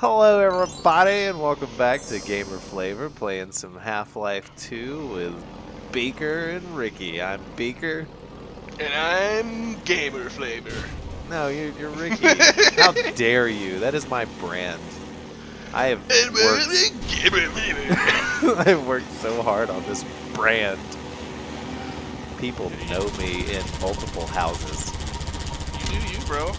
Hello everybody and welcome back to Gamer FlaVR playing some Half-Life 2 with Baker and Ricky. I'm Baker. And I'm Gamer FlaVR. No, you're, you're Ricky. How dare you? That is my brand. I have And worked, Gamer FlaVR. I've worked so hard on this brand. People know me in multiple houses. you do you, bro.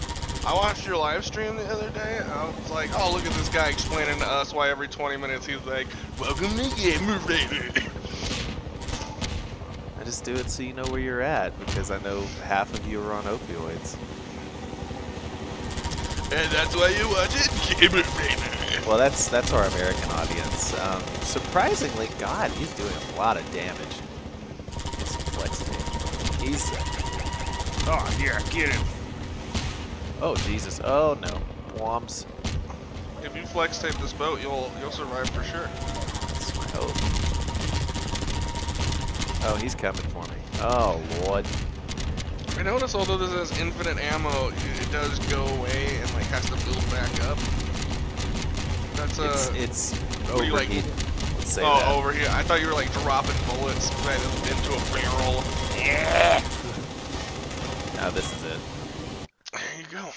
I watched your live stream the other day. and I was like, oh, look at this guy explaining to us why every 20 minutes he's like, welcome to Gamer FlaVR. I just do it so you know where you're at because I know half of you are on opioids. And that's why you watch it, Gamer FlaVR. Well, that's that's our American audience. Um, surprisingly, God, he's doing a lot of damage. Get some flex tape. He's. Oh yeah, get him. Oh Jesus! Oh no, Womps. If you flex tape this boat, you'll you'll survive for sure. That's my hope. Oh, he's coming for me. Oh Lord. I notice although this has infinite ammo, it does go away and like has to build back up. That's a. It's it's what do like- Let's say oh, that. over here. I thought you were like dropping bullets right into a barrel. Yeah. Now this is it. Go.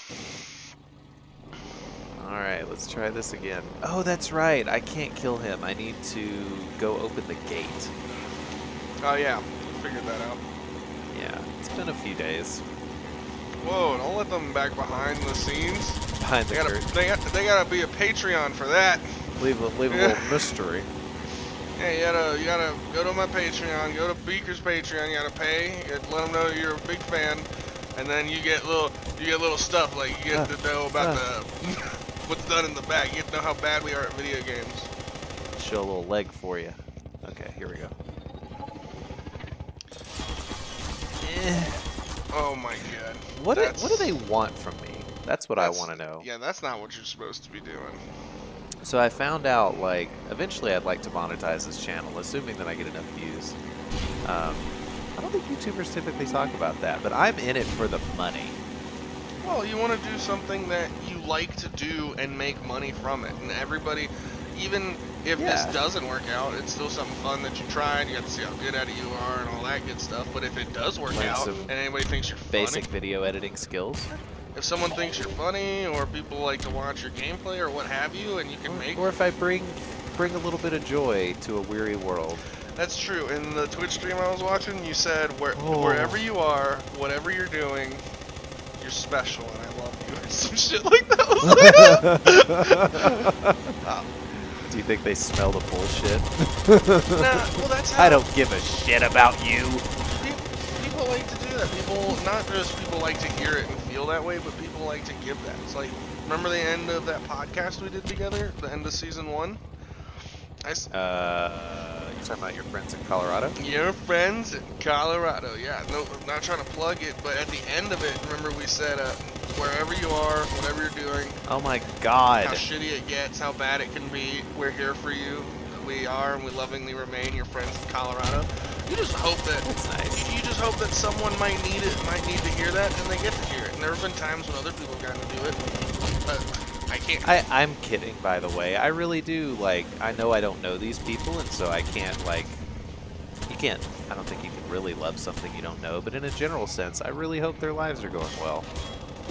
All right, let's try this again. Oh, that's right. I can't kill him. I need to go open the gate. Oh yeah, figured that out. Yeah, it's been a few days Whoa, don't let them back behind the scenes. behind the They gotta, curtain. they, got, they gotta be a Patreon for that. Leave a leave a little mystery. Yeah, you gotta, you gotta go to my Patreon, go to Beaker's Patreon, you gotta pay, you gotta let them know you're a big fan, and then you get little, you get little stuff like you get Uh, to know about uh. the what's done in the back. You get to know how bad we are at video games. Show a little leg for you. Okay, here we go. Eh, Oh my god. What do, what do they want from me? That's what I want to know. Yeah, that's not what you're supposed to be doing. So I found out like eventually I'd like to monetize this channel, assuming that I get enough views. Um, I don't think YouTubers typically talk about that, but I'm in it for the money. Well, you want to do something that you like to do and make money from it. And everybody, even if Yeah. this doesn't work out, it's still something fun that you tried. You got to see how good at it you are and all that good stuff. But if it does work Learn out and anybody thinks you're Basic funny, video editing skills. if someone thinks you're funny or people like to watch your gameplay or what have you, and you can Or, make or if I bring bring a little bit of joy to a weary world. That's true. In the Twitch stream I was watching, you said where, Oh. wherever you are, whatever you're doing, you're special, and I love you, or some shit like that. Do you think they smell the bullshit? nah, well, that's how I don't give a shit about you. pe- people like to do that. People, not just people like to hear it and feel that way, but people like to give that. It's like, remember the end of that podcast we did together, the end of season one. I s- Uh, you're talking about your friends in Colorado? Your friends in Colorado, yeah. No, I'm not trying to plug it, but at the end of it, remember we said, uh, wherever you are, whatever you're doing, Oh my god. how shitty it gets, how bad it can be, we're here for you. We are, and we lovingly remain your friends in Colorado. You just hope that That's nice. you, you just hope that someone might need it, might need to hear that, and they get to hear it. And there have been times when other people got to do it, but I can't. I, I'm kidding, by the way. I really do, like, I know I don't know these people, and so I can't, like, you can't, I don't think you can really love something you don't know, but in a general sense, I really hope their lives are going well.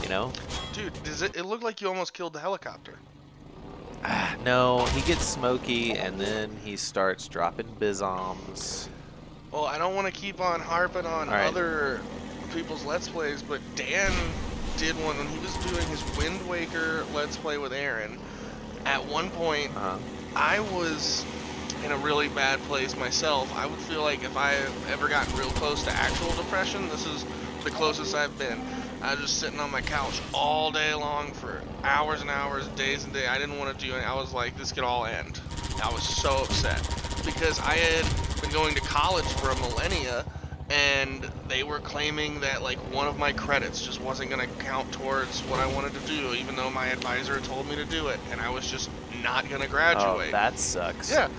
You know? Dude, does it? It looked like you almost killed the helicopter. Ah, no, he gets smoky, and then he starts dropping bizoms. Well, I don't want to keep on harping on right. other people's Let's Plays, but Dan did one when he was doing his Wind Waker Let's Play with Aaron. At one point, Uh, I was in a really bad place myself. I would feel like if I ever gotten real close to actual depression, this is the closest I've been. I was just sitting on my couch all day long for hours and hours, days and days. I didn't want to do anything. I was like, this could all end. I was so upset because I had been going to college for a millennia and they were claiming that like one of my credits just wasn't going to count towards what I wanted to do even though my advisor told me to do it and I was just not going to graduate. oh, that sucks. Yeah.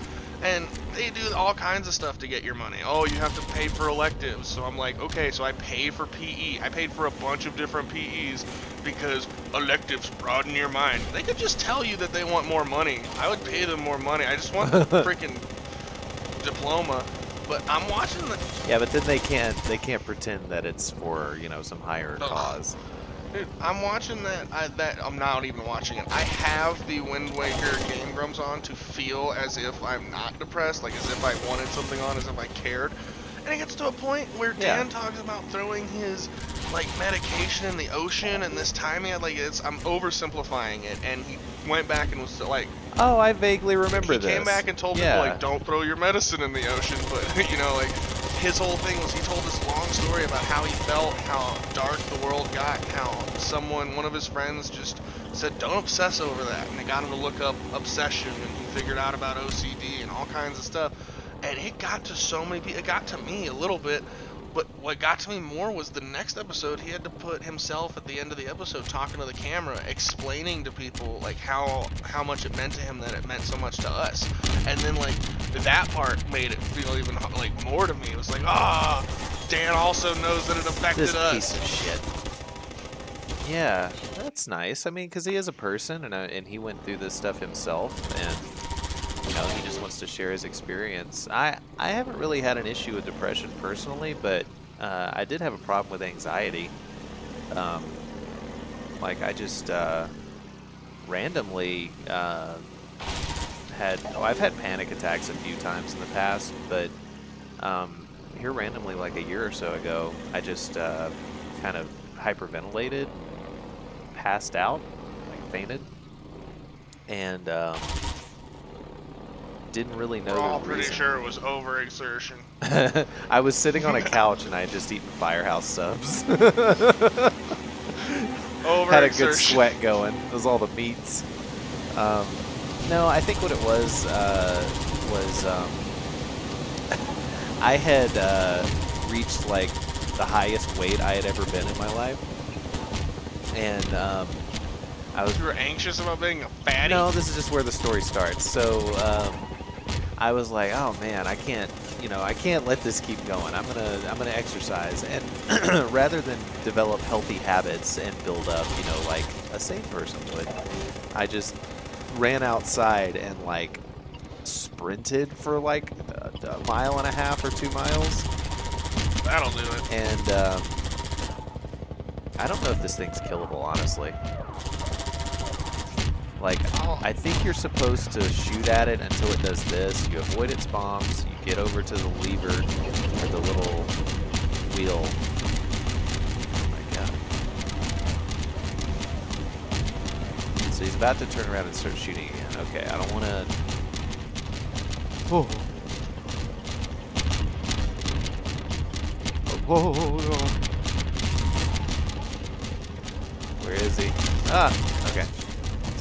and they do all kinds of stuff to get your money. Oh, you have to pay for electives. So I'm like, okay, so I pay for PE. I paid for a bunch of different PEs because electives broaden your mind. They could just tell you that they want more money. I would pay them more money. I just want the freaking diploma. But I'm watching the. Yeah, but then they can't they can't pretend that it's for you know some higher cause. Dude, I'm watching that. I, that I'm not even watching it. I have the Wind Waker Game Grumps on to feel as if I'm not depressed, like as if I wanted something on, as if I cared. And it gets to a point where Yeah. Dan talks about throwing his like medication in the ocean, and this time he had like it's. I'm oversimplifying it, and he went back and was like, Oh, I vaguely remember he this. came back and told yeah. people like, don't throw your medicine in the ocean. But you know, like his whole thing was he told this long story about how he felt, how dark the world got, how someone, one of his friends, just said, don't obsess over that, and it got him to look up obsession, and he figured out about OCD and all kinds of stuff. And it got to so many people. It got to me a little bit. But what got to me more was the next episode. He had to put himself at the end of the episode talking to the camera, explaining to people like how how much it meant to him that it meant so much to us. And then like that part made it feel even like more to me. It was like, ah, Dan also knows that it affected this us. piece of shit. Yeah, that's nice. I mean, because he is a person, and uh, and he went through this stuff himself, and know he just wants to share his experience. I I haven't really had an issue with depression personally, but uh, I did have a problem with anxiety. Um, like I just uh, randomly uh, had oh, I've had panic attacks a few times in the past, but um, here randomly like a year or so ago, I just uh, kind of hyperventilated, passed out, like fainted, and um, didn't really know We're all pretty reason. sure it was overexertion. I was sitting on a couch and I had just eaten Firehouse subs. Overexertion. had a good sweat going. It was all the meats. Um, no, I think what it was uh, was um, I had uh, reached like the highest weight I had ever been in my life, and um, I was You were anxious about being a fatty. no, this is just where the story starts. So um, I was like, oh man, I can't, you know, I can't let this keep going. I'm gonna, I'm gonna exercise, and rather than develop healthy habits and build up, you know, like a sane person would, I just ran outside and like sprinted for like a, a mile and a half or two miles, That'll do it. and um, I don't know if this thing's killable, honestly. Like. I think you're supposed to shoot at it until it does this. You avoid its bombs. You get over to the lever or the little wheel. Oh my god. So he's about to turn around and start shooting again. Okay, I don't want to. Oh. Whoa, whoa, whoa. Where is he? Ah.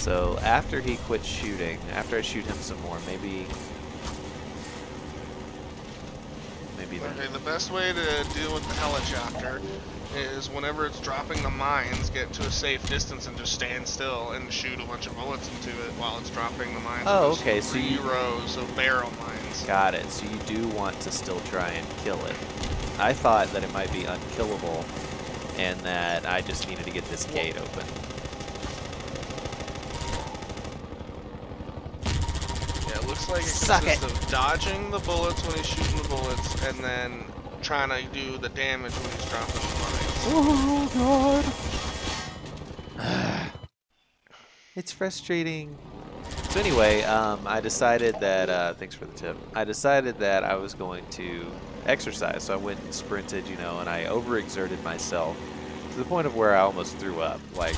So after he quits shooting, after I shoot him some more, maybe, maybe then. The best way to deal with the helicopter is whenever it's dropping the mines, get to a safe distance and just stand still and shoot a bunch of bullets into it while it's dropping the mines. Oh, okay, so you- rows of barrel mines. Got it. So you do want to still try and kill it. I thought that it might be unkillable, and that I just needed to get this gate open. It looks like it Suck consists of dodging the bullets when he's shooting the bullets, and then trying to do the damage when he's dropping the mines. Oh god. it's frustrating. So anyway, um, I decided that uh, thanks for the tip. I decided that I was going to exercise, so I went and sprinted, you know, and I overexerted myself to the point of where I almost threw up. Like,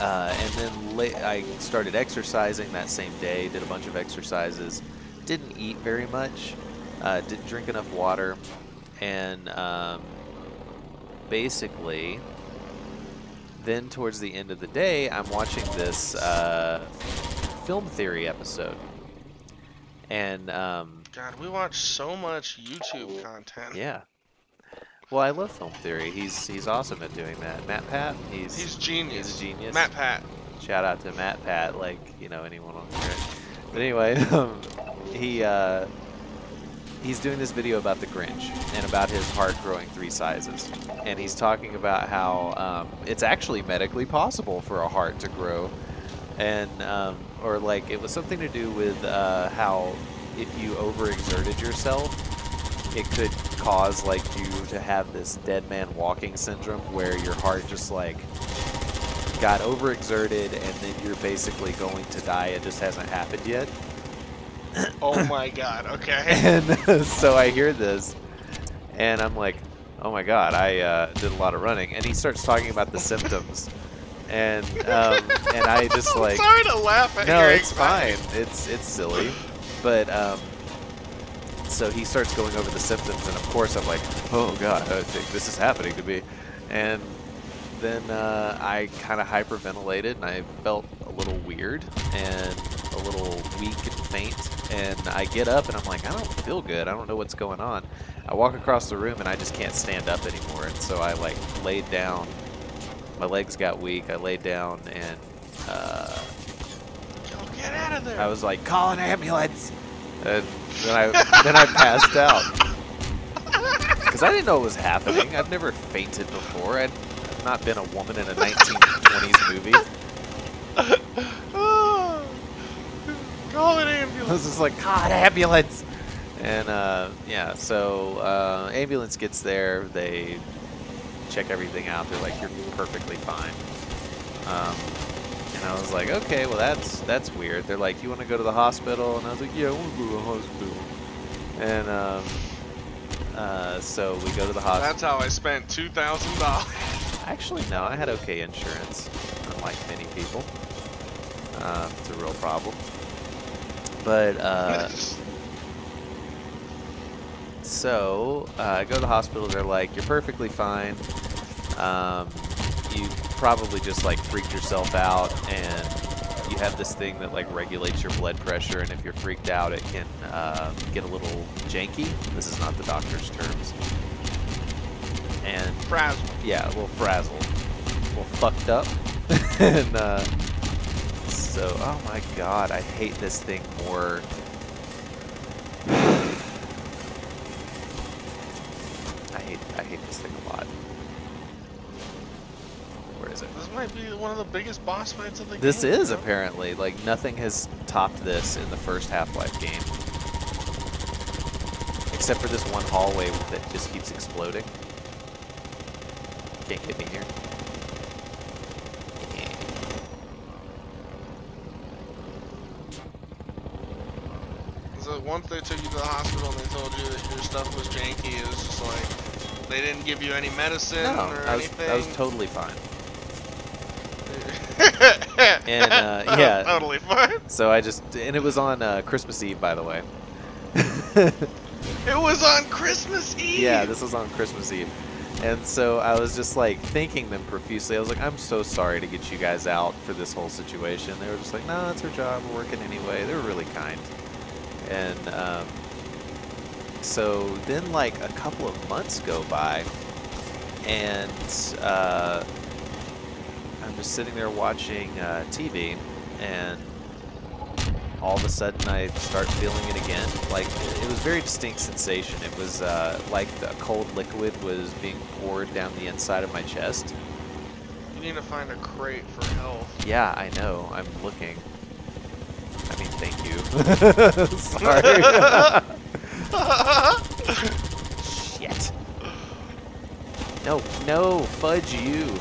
uh, and then I started exercising that same day. Did a bunch of exercises. Didn't eat very much. Uh, didn't drink enough water, and um, basically, then towards the end of the day, I'm watching this uh, film theory episode, and um, God, we watch so much YouTube content. yeah. Well, I love film theory. He's he's awesome at doing that. MatPat, he's He's genius. He's a genius. MatPat. Shout out to MatPat, like you know anyone on here. But anyway, um, he uh, he's doing this video about the Grinch and about his heart growing three sizes, and he's talking about how um, it's actually medically possible for a heart to grow, and um, or like it was something to do with uh, how if you overexerted yourself, it could cause like you to have this dead man walking syndrome where your heart just like got overexerted and then you're basically going to die. It just hasn't happened yet. Oh my god, okay. And so I hear this, and I'm like, oh my god, I uh, did a lot of running. And he starts talking about the symptoms. And um, and I just like I'm sorry to laugh at no, it's fine. It's it's silly, but um, so he starts going over the symptoms, and of course I'm like, oh god, I think this is happening to me, and then uh, I kind of hyperventilated, and I felt a little weird and a little weak and faint, and I get up, and I'm like, I don't feel good. I don't know what's going on. I walk across the room, and I just can't stand up anymore, and so I like laid down. My legs got weak. I laid down, and uh, Yo, get out of there. I was like, call an ambulance. And then I then I passed out. Because I didn't know what was happening. I've never fainted before. I'd not been a woman in a 1920s movie. Call an I ambulance. was just like, call an ambulance. And uh, yeah, so uh, ambulance gets there. They check everything out. They're like, you're perfectly fine. Um, and I was like, okay, well that's that's weird. They're like, you want to go to the hospital? And I was like, yeah, I want to go to the hospital. And um, uh, so we go to the hospital. That's how I spent two thousand dollars. Actually, no, I had okay insurance, unlike many people. Uh, it's a real problem. But uh, so uh, I go to the hospital. They're like, "You're perfectly fine. Um, you probably just like freaked yourself out, and you have this thing that like regulates your blood pressure. And if you're freaked out, it can uh, get a little janky. This is not the doctor's terms. And Frazzle. yeah, a little frazzled, a little fucked up, and uh, so oh my god, I hate this thing more. I hate I hate this thing a lot. Is it? This might be one of the biggest boss fights of the This game. is you know? apparently like nothing has topped this in the first Half-Life game, except for this one hallway that just keeps exploding. Can't get me here. So once they took you to the hospital and they told you that your stuff was janky, it was just like they didn't give you any medicine No, or I was, anything. I was totally fine. And, uh, yeah. totally fine. So I just, and it was on uh, Christmas Eve, by the way. It was on Christmas Eve. yeah, this was on Christmas Eve. And so I was just like thanking them profusely. I was like, I'm so sorry to get you guys out for this whole situation. They were just like, no, it's our job. We're working anyway. They were really kind. And um, so then, like, a couple of months go by, and uh, I'm just sitting there watching uh, TV, and all of a sudden I start feeling it again. Like it was a very distinct sensation. It was uh, like the cold liquid was being poured down the inside of my chest. You need to find a crate for health. Yeah, I know. I'm looking. I mean, thank you. Sorry. Shit. No, no, fudge you.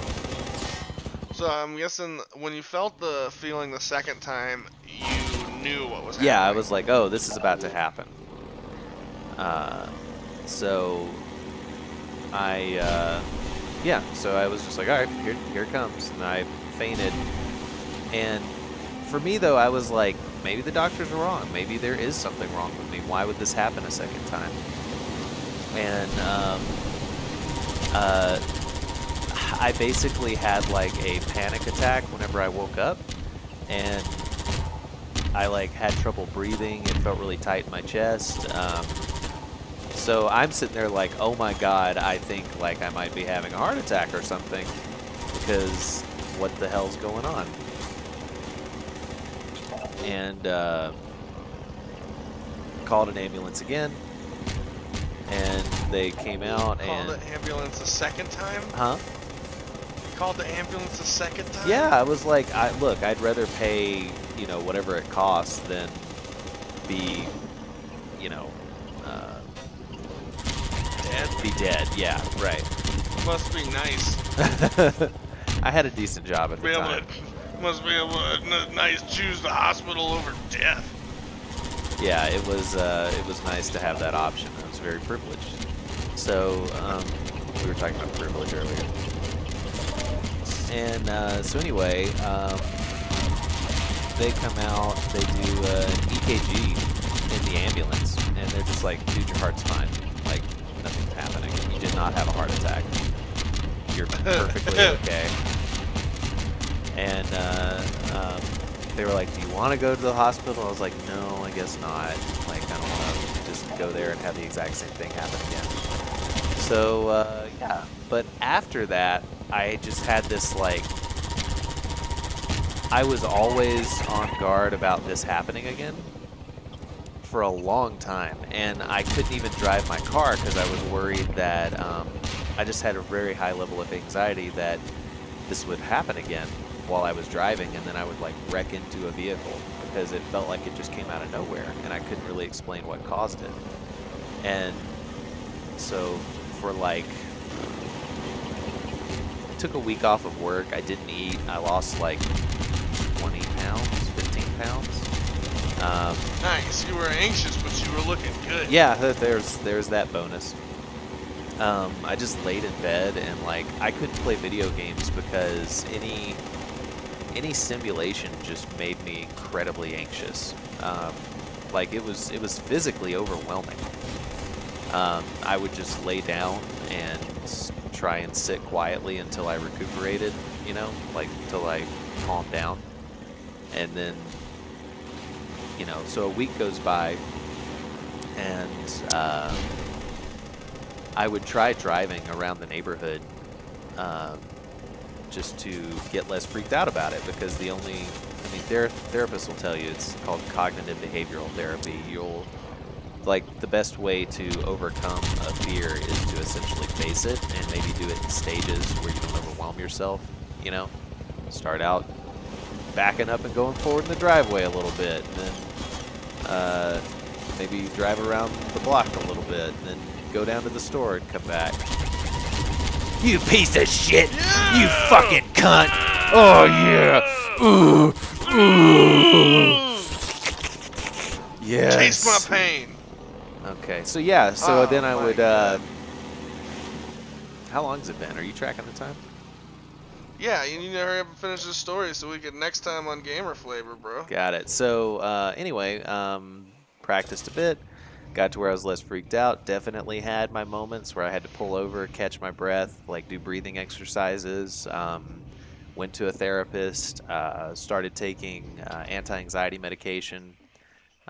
So I'm guessing when you felt the feeling the second time, you knew what was happening. Yeah, I was like, oh, this is about to happen. Uh, so I, uh, yeah, so I was just like, all right, here, here it comes, and I fainted. And for me, though, I was like, maybe the doctors are wrong. Maybe there is something wrong with me. Why would this happen a second time? And um, uh, I basically had like a panic attack whenever I woke up, and I like had trouble breathing. It felt really tight in my chest. Um, so I'm sitting there like, oh my god, I think like I might be having a heart attack or something because what the hell's going on? And uh, called an ambulance again, and they came out Called and the ambulance a second time? huh? Called the ambulance a second time? Yeah, I was like, I look, I'd rather pay, you know, whatever it costs than be, you know, uh, Dead. be dead. Yeah, right. Must be nice. I had a decent job at the time. to, must be able to nice choose the hospital over death. Yeah, it was uh, it was nice to have that option. I was very privileged. So um, we were talking about privilege earlier. And uh, so anyway, um, they come out, they do uh, an EKG in the ambulance, and they're just like, dude, your heart's fine. Like, nothing's happening. You did not have a heart attack. You're perfectly okay. And uh, um, they were like, do you want to go to the hospital? I was like, no, I guess not. Like, I don't want to just go there and have the exact same thing happen again. So, uh, yeah. But after that, I just had this, like, I was always on guard about this happening again for a long time. And I couldn't even drive my car because I was worried that um, I just had a very high level of anxiety that this would happen again while I was driving and then I would like wreck into a vehicle because it felt like it just came out of nowhere and I couldn't really explain what caused it. And so for like took a week off of work, I didn't eat, I lost like 20 pounds, 15 pounds. Um, Nice. You were anxious, but you were looking good. yeah, there's there's that bonus. Um, I just laid in bed and like I couldn't play video games because any any simulation just made me incredibly anxious. Um, like it was it was physically overwhelming. Um, I would just lay down and try and sit quietly until I recuperated, you know, like until I calmed down, and then you know, so a week goes by, and uh, I would try driving around the neighborhood um, just to get less freaked out about it because the only, I mean, ther- therapists will tell you it's called cognitive behavioral therapy. You'll, like, the best way to overcome a fear is to essentially face it and maybe do it in stages where you don't overwhelm yourself, you know? Start out backing up and going forward in the driveway a little bit, then uh, maybe drive around the block a little bit, and then go down to the store and come back. You piece of shit! You fucking cunt! Oh yeah! Ooh, ooh. Yes. Taste my pain. Okay, so yeah, so Oh, then I would. Uh, how long's it been? Are you tracking the time? Yeah, you need to hurry up and finish this story so we can next time on Gamer FlaVR, bro. Got it. So uh, anyway, um, practiced a bit. Got to where I was less freaked out. Definitely had my moments where I had to pull over, catch my breath, like do breathing exercises. Um, went to a therapist. Uh, started taking uh, anti-anxiety medication.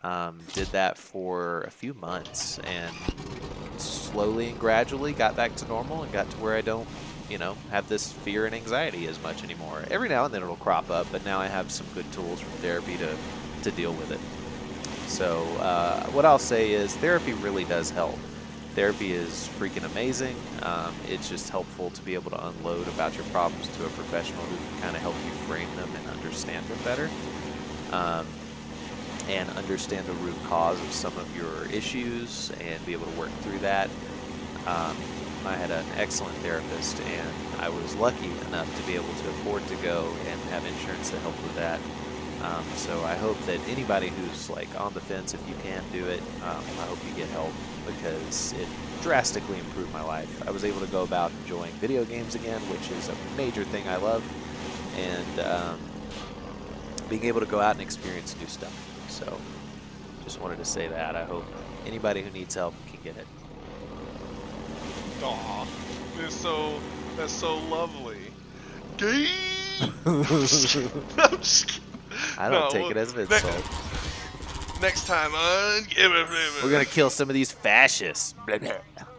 Um, did that for a few months and slowly and gradually got back to normal and got to where I don't, you know, have this fear and anxiety as much anymore. Every now and then it'll crop up, but now I have some good tools from therapy to, to deal with it. So, uh, what I'll say is therapy really does help. Therapy is freaking amazing. Um, it's just helpful to be able to unload about your problems to a professional who can kind of help you frame them and understand them better. Um, and understand the root cause of some of your issues and be able to work through that. Um, I had an excellent therapist, and I was lucky enough to be able to afford to go and have insurance to help with that. Um, so I hope that anybody who's like on the fence, if you can do it, um, I hope you get help because it drastically improved my life. I was able to go about enjoying video games again, which is a major thing I love, and um, being able to go out and experience new stuff. So just wanted to say that. I hope anybody who needs help can get it. Aw, that's so that's so lovely. Gay. I don't No, take well, it as an insult. Next time uh, on Gamer We're gonna kill some of these fascists.